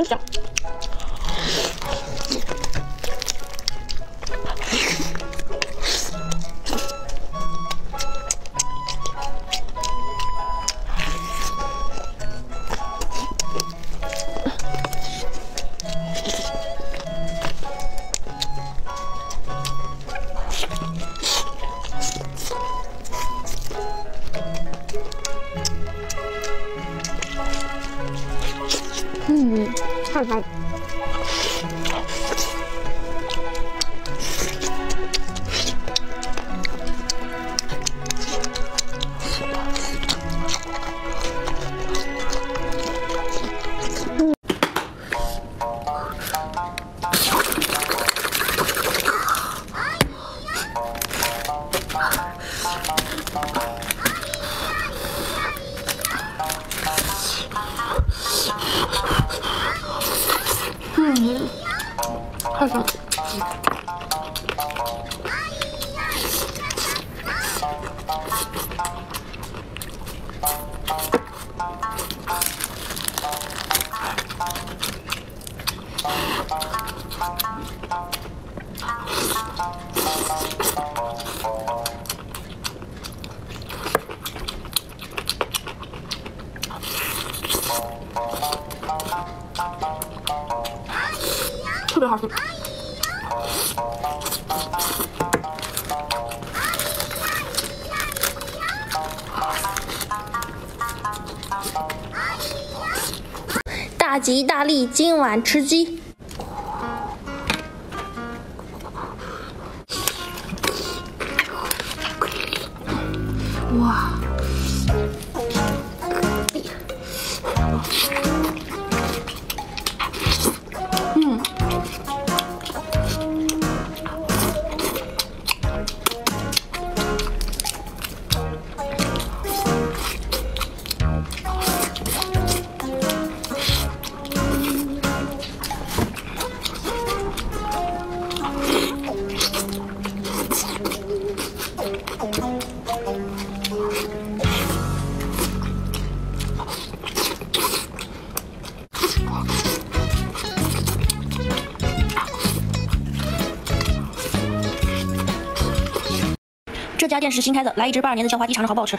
真香。看看嗯，太香。特别好吃。大吉大利，今晚吃鸡。哇！这家店是新开的，来一只八二年的叫花鸡，尝尝好不好吃。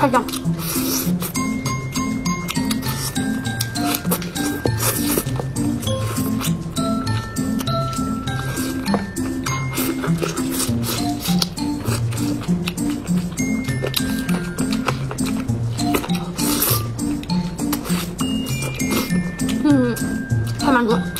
太香嗯太满足了。